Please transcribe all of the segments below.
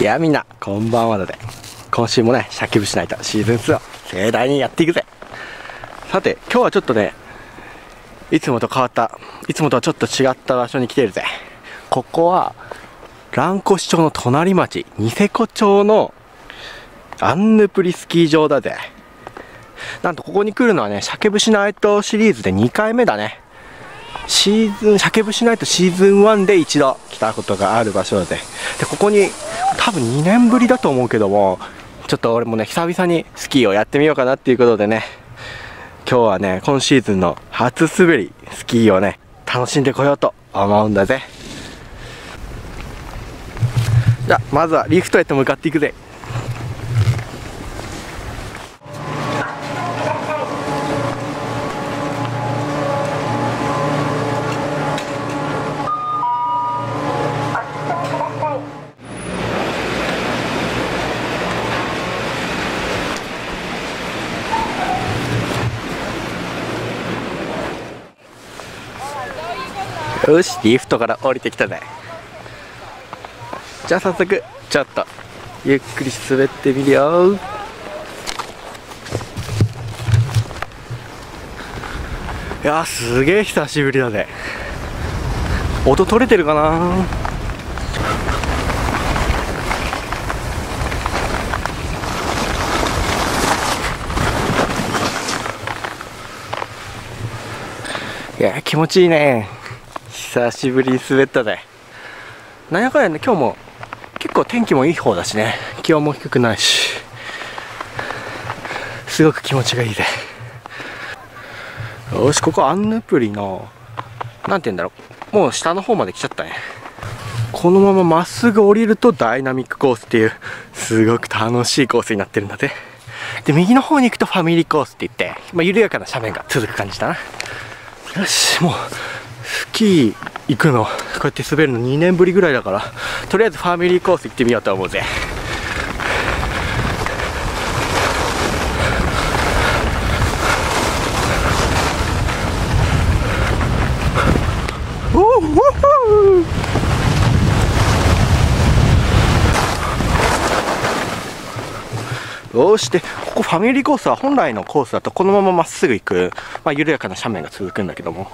いやみんな。こんばんはだで。今週もね「叫ぶしないとシーズン2」を盛大にやっていくぜ。さて今日はちょっとねいつもと変わったいつもとはちょっと違った場所に来てるぜ。ここは蘭越町の隣町ニセコ町のアンヌプリスキー場だぜ。なんとここに来るのはね叫ぶしないとシリーズで2回目だね。シーズン、叫ぶしないとシーズン1で一度来たことがある場所だぜ。で、ここに多分2年ぶりだと思うけども、ちょっと俺もね、久々にスキーをやってみようかなっていうことでね、今日はね、今シーズンの初滑り、スキーをね、楽しんでこようと思うんだぜ。じゃあ、まずはリフトへと向かっていくぜ。よしリフトから降りてきたね。じゃあ早速ちょっとゆっくり滑ってみるよ。いやすげえ久しぶりだね。音取れてるかな？いや気持ちいいね。久しぶりに滑ったぜ。なんやかんやね今日も結構天気もいい方だしね。気温も低くないし。すごく気持ちがいいぜ。よしここアンヌプリの何て言うんだろう。もう下の方まで来ちゃったね。このまままっすぐ降りるとダイナミックコースっていうすごく楽しいコースになってるんだぜ。で右の方に行くとファミリーコースって言って、まあ、緩やかな斜面が続く感じだな。よしもうスキー行くの。こうやって滑るの2年ぶりぐらいだから。とりあえずファミリーコース行ってみようと思うぜ。よしでここファミリーコースは本来のコースだとこのまままっすぐ行く、まあ、緩やかな斜面が続くんだけども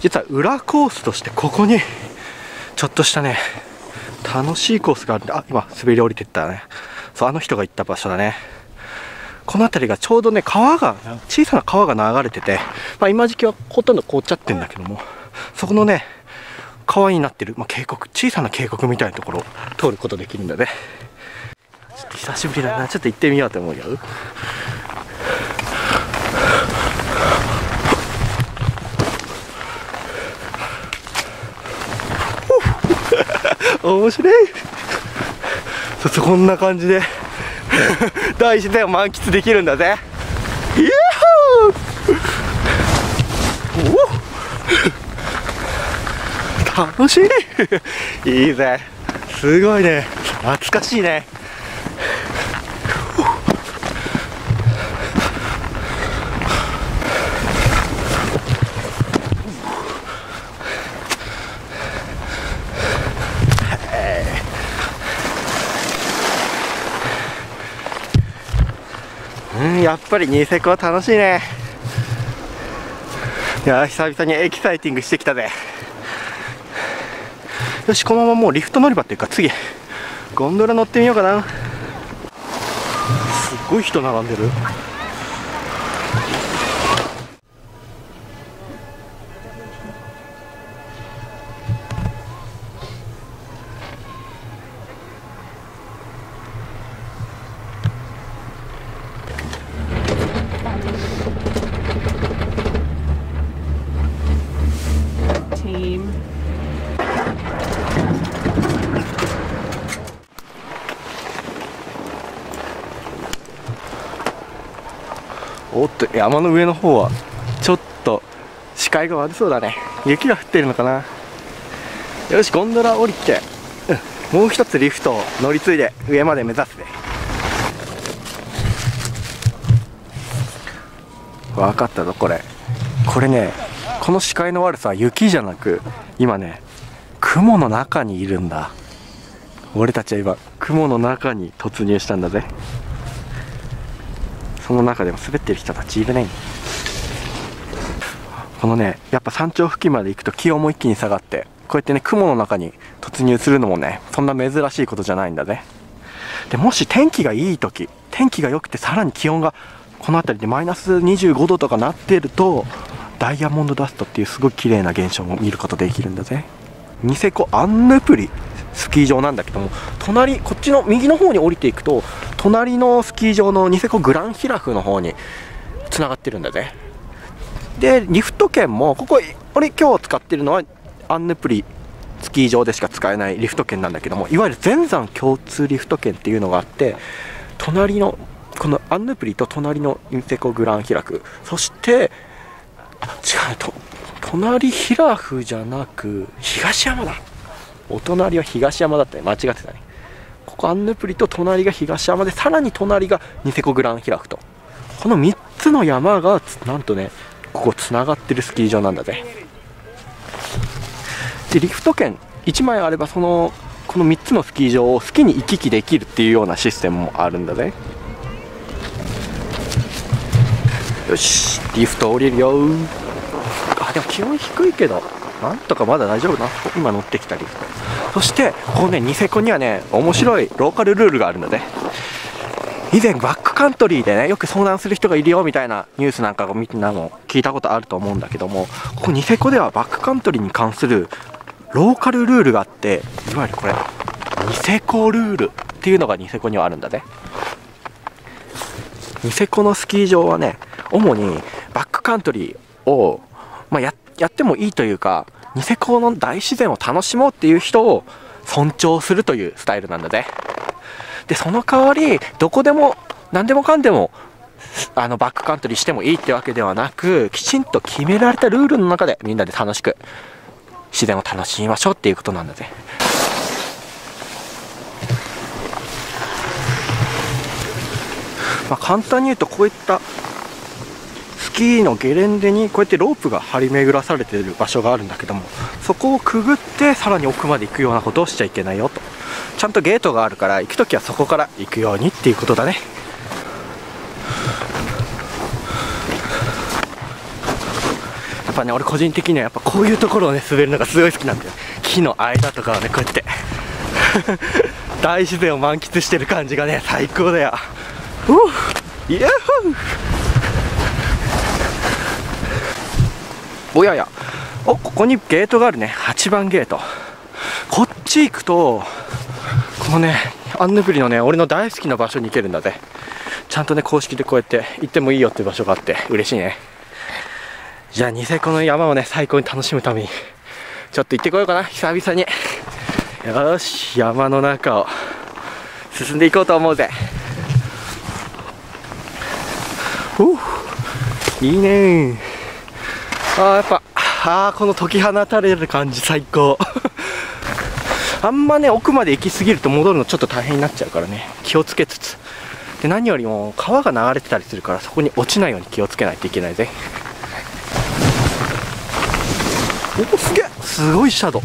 実は裏コースとしてここにちょっとしたね楽しいコースがあるんであ今滑り降りてったね。そうあの人が行った場所だね。この辺りがちょうどね川が小さな川が流れてて、まあ、今時期はほとんど凍っちゃってるんだけどもそこのね川になってる、まあ、渓谷小さな渓谷みたいなところを通ることできるんだね。ちょっと久しぶりだな。ちょっと行ってみようと思うよ。面白い。そそこんな感じで。大自然を満喫できるんだぜ。イエー楽しい。いいぜ。すごいね。懐かしいね。やっぱりニセコは楽しいね。いや久々にエキサイティングしてきたぜ。よしこのままもうリフト乗り場っていうか次ゴンドラ乗ってみようかな。すっごい人並んでる。おっと山の上の方はちょっと視界が悪そうだね。雪が降ってるのかな。よしゴンドラ降りて、うん、もう一つリフトを乗り継いで上まで目指すね分かったぞこれ。これねこの視界の悪さは雪じゃなく今ね雲の中にいるんだ。俺たちは今雲の中に突入したんだぜその中でも滑ってる人たちいるね。このねやっぱ山頂付近まで行くと気温も一気に下がってこうやってね雲の中に突入するのもねそんな珍しいことじゃないんだぜ。でもし天気がいい時天気が良くてさらに気温がこの辺りでマイナス25度とかなってるとダイヤモンドダストっていうすごい綺麗な現象も見ることできるんだぜ。ニセコアンヌプリスキー場なんだけども隣こっちの右の方に降りていくと隣のスキー場のニセコグランヒラフの方につながってるんだぜ。でリフト券もここ俺今日使ってるのはアンヌプリスキー場でしか使えないリフト券なんだけどもいわゆる全山共通リフト券っていうのがあって隣のこのアンヌプリと隣のニセコグランヒラフ。そしてあ違うと隣ヒラフじゃなく東山だお隣は東山だったね間違ってたね。ここアンヌプリと隣が東山でさらに隣がニセコグランヒラフと。この3つの山がなんとねここつながってるスキー場なんだぜ。でリフト券1枚あればそのこの3つのスキー場を好きに行き来できるっていうようなシステムもあるんだぜ。よしリフト降りるよ。あでも気温低いけど。なんとかまだ大丈夫な今乗ってきたリフトそしてここねニセコにはね面白いローカルルールがあるので。以前バックカントリーでねよく遭難する人がいるよみたいなニュースなんかをみんなも聞いたことあると思うんだけどもここニセコではバックカントリーに関するローカルルールがあっていわゆるこれニセコルールっていうのがニセコにはあるんだね。ニセコのスキー場はね主にバックカントリーを、まあ、やっやってもいいというかニセコの大自然を楽しもうっていう人を尊重するというスタイルなんだねでその代わりどこでも何でもかんでもあのバックカントリーしてもいいってわけではなくきちんと決められたルールの中でみんなで楽しく自然を楽しみましょうっていうことなんだぜ。まあ、簡単に言うとこういったスキーのゲレンデにこうやってロープが張り巡らされている場所があるんだけどもそこをくぐってさらに奥まで行くようなことをしちゃいけないよと。ちゃんとゲートがあるから行く時はそこから行くようにっていうことだね。やっぱね俺個人的にはやっぱこういうところをね滑るのがすごい好きなんだよ。木の間とかをねこうやって。大自然を満喫してる感じがね最高だよ。うイヤホーおやや。おここにゲートがあるね。8番ゲート。こっち行くとこのねアンヌプリのね俺の大好きな場所に行けるんだぜ。ちゃんとね公式でこうやって行ってもいいよっていう場所があって嬉しいね。じゃあニセコの山をね最高に楽しむためにちょっと行ってこようかな。久々に。よし山の中を進んでいこうと思うぜ。おいいね。あーやっぱあーこの解き放たれる感じ最高。あんまね奥まで行き過ぎると戻るのちょっと大変になっちゃうからね。気をつけつつ。で何よりも川が流れてたりするからそこに落ちないように気をつけないといけないぜ。おおすげえ。すごいシャドウ。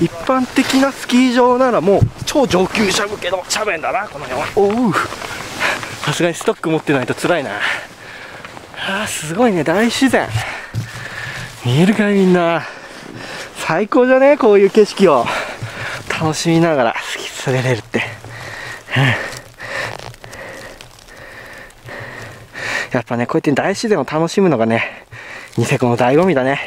一般的なスキー場ならもう超上級者向けの斜面だなこの辺は。おう さすがにストック持ってないと辛いな。あーすごいね。大自然。見えるかいみんな。最高じゃね？こういう景色を。楽しみながらスキー滑れるって、うん。やっぱねこうやって大自然を楽しむのがねニセコの醍醐味だね。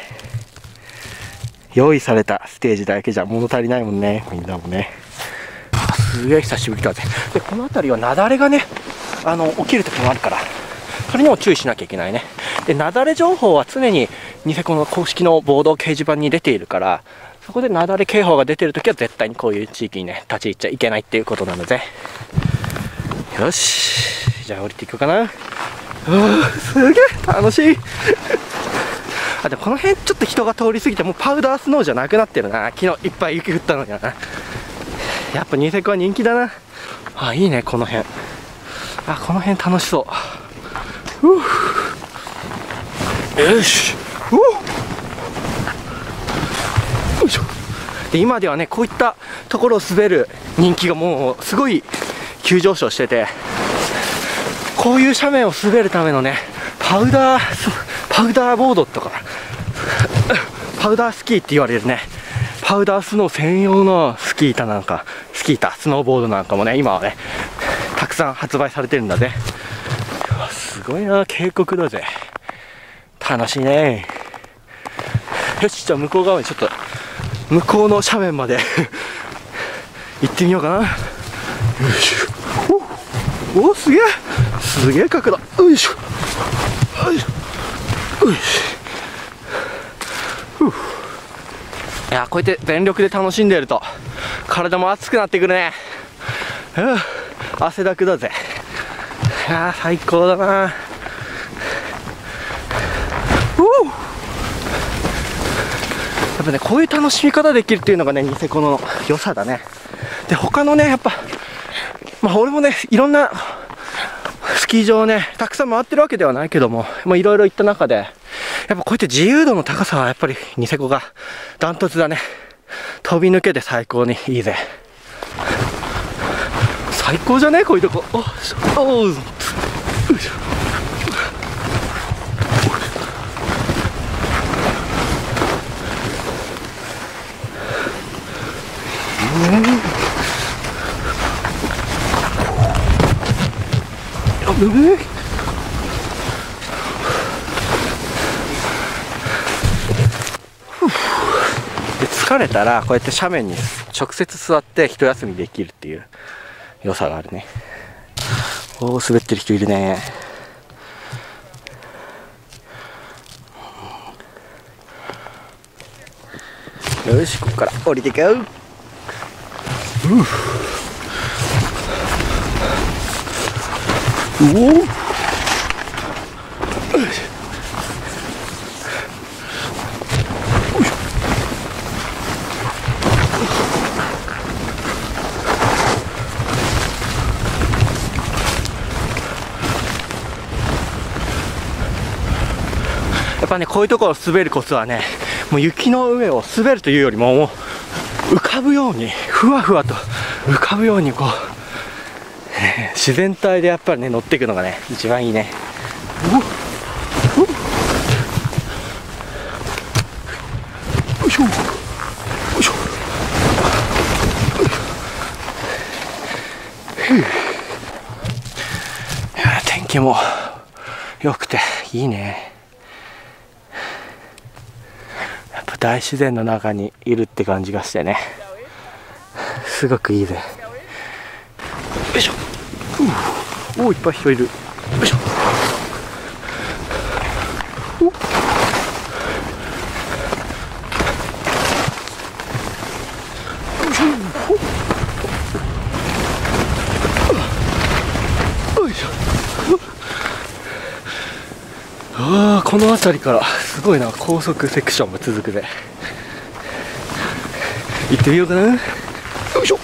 用意されたステージだけじゃ物足りないもんねみんなもね。すげえ久しぶりだぜ。でこの辺りは雪崩がねあの起きる時もあるから。それにも注意しなきゃいけないね。で雪崩情報は常にニセコの公式のボード掲示板に出ているからそこで雪崩警報が出てる時は絶対にこういう地域にね立ち入っちゃいけないっていうことなので。よし。じゃあ降りていこうかな。うわすげえ楽しい。あでもこの辺ちょっと人が通り過ぎてもうパウダースノーじゃなくなってるな。昨日いっぱい雪降ったのにな。やっぱニセコは人気だな。あいいねこの辺。あこの辺楽しそう。よしよいしょで今ではねこういったところを滑る人気がもうすごい急上昇しててこういう斜面を滑るためのねパウダーパウダーボードとかパウダースキーって言われるねパウダースノー専用のスキー板なんかスキー板スノーボードなんかもね今はねたくさん発売されてるんだぜ。ごいな渓谷だぜ。楽しいね。よしじゃあ向こう側にちょっと向こうの斜面まで。行ってみようかな。よいしょおおすげえ。すげえ角度。よいしょよいしょよいしふういやこうやって全力で楽しんでると体も熱くなってくるね。汗だくだぜ。やー最高だな。やっぱねこういう楽しみ方できるっていうのがねニセコの良さだね。で他のねやっぱまあ俺もねいろんなスキー場をねたくさん回ってるわけではないけどもまあいろいろ行った中でやっぱこうやって自由度の高さはやっぱりニセコがダントツだね。飛び抜けて最高にいいぜ。最高じゃね？こういうとこ。おおう。疲れたらこうやって斜面に直接座って一休みできるっていう良さがあるね。おお滑ってる人いるね。よしここから降りていこう。うおっぱねこういうところを滑るコツはねもう雪の上を滑るというよりももう浮かぶようにふわふわと浮かぶようにこう、えー自然体でやっぱりね乗っていくのがね一番いいね。おおよいしょよいしょいや天気も良くていいねやっぱ大自然の中にいるって感じがしてね。すごくいいぜ。よいしょ。おおいっぱい人いる。よいしょおよいしょほよいしょああこの辺りからすごいな高速セクションが続くぜ。行ってみようかな。よいしょ。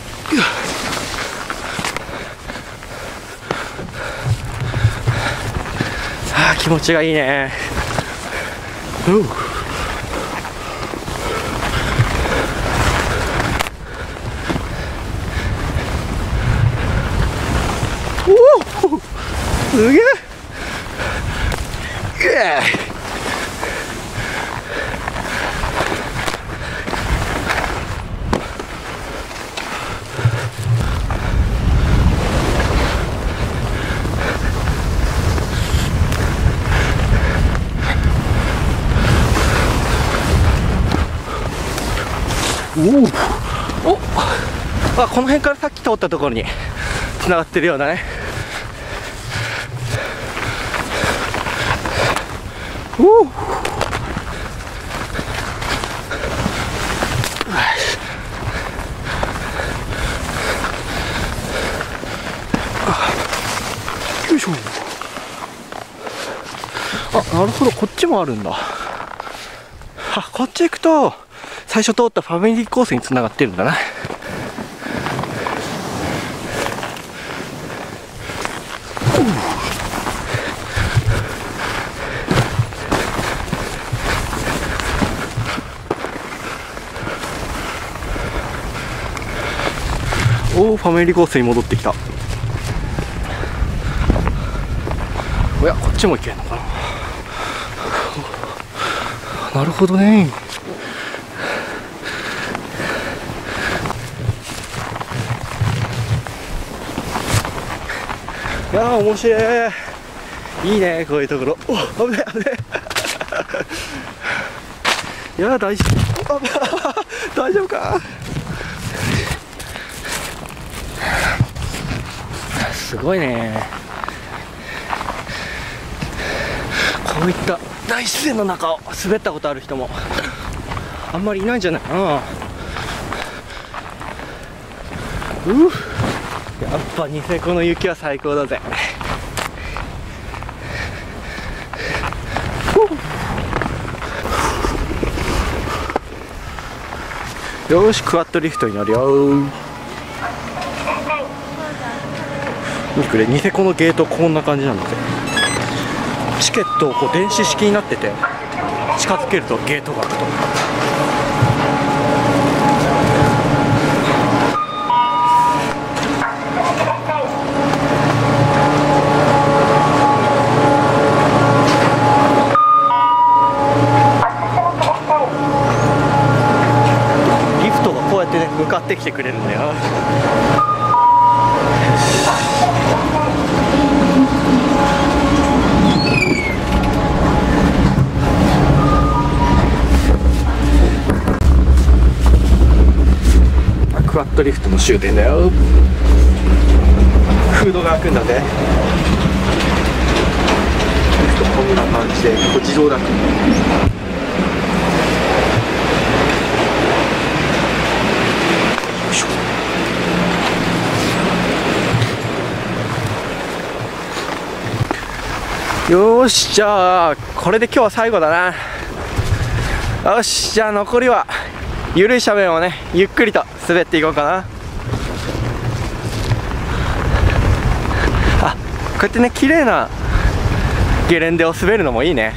ああ気持ちがいいね。うう。おお。すげえイエーイおおおあこの辺からさっき通ったところにつながってるようだね。おおよいしょ。あなるほど。こっちもあるんだ。あこっち行くと最初通ったファミリーコースにつながってるんだな。おおファミリーコースに戻ってきた。おやこっちも行けんのかな。なるほどね。いや面白い。いいねこういうところ。お危ない危ない いや大丈夫。大丈夫か？すごいね。こういった大自然の中を滑ったことある人もあんまりいないんじゃないかな。ううやっぱニセコの雪は最高だぜ。よしクワッドリフトに乗るよ見てくれ。ニセコのゲートこんな感じなんですよチケットこう電子式になってて近づけるとゲートが開くと。終点だよフードが開くんだぜリフトこんな感じでここ自動だよしじゃあこれで今日は最後だな。よしじゃあ残りは緩い斜面をねゆっくりと滑っていこうかなあこうやってね綺麗なゲレンデを滑るのもいいね。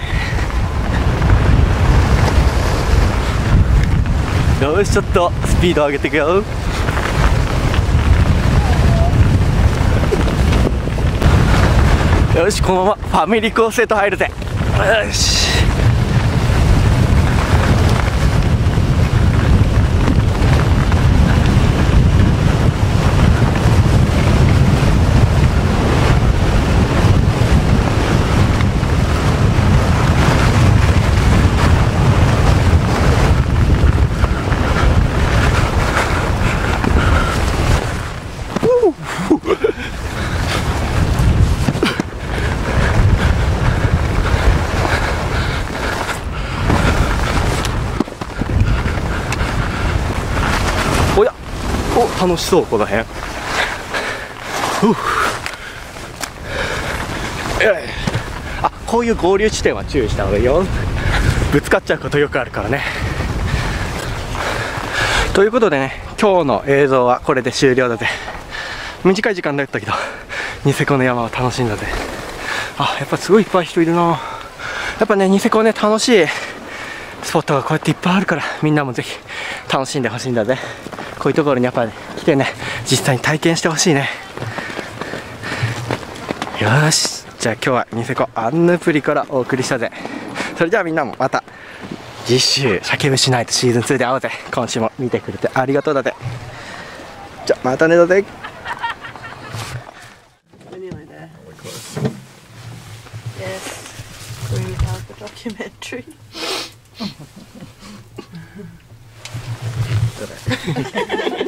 よしちょっとスピード上げていくよ。よしこのままファミリー構成と入るぜ。よし。お楽しそうこの辺。ふう。あこういう合流地点は注意した方がいいよ。ぶつかっちゃうことよくあるからね。ということでね今日の映像はこれで終了だぜ。短い時間だったけどニセコの山を楽しんだぜ。あやっぱすごいいっぱい人いるな。やっぱねニセコね楽しいスポットがこうやっていっぱいあるからみんなもぜひ楽しんでほしいんだぜ。こういうところにやっぱ、来てね実際に体験してほしいね。よしじゃあ今日はニセコアンヌプリからお送りしたぜ。それじゃあみんなもまた次週「叫ぶしないとシーズン2」で会おうぜ。今週も見てくれてありがとうだぜ。じゃあまたねだぜ。Documentary? どれ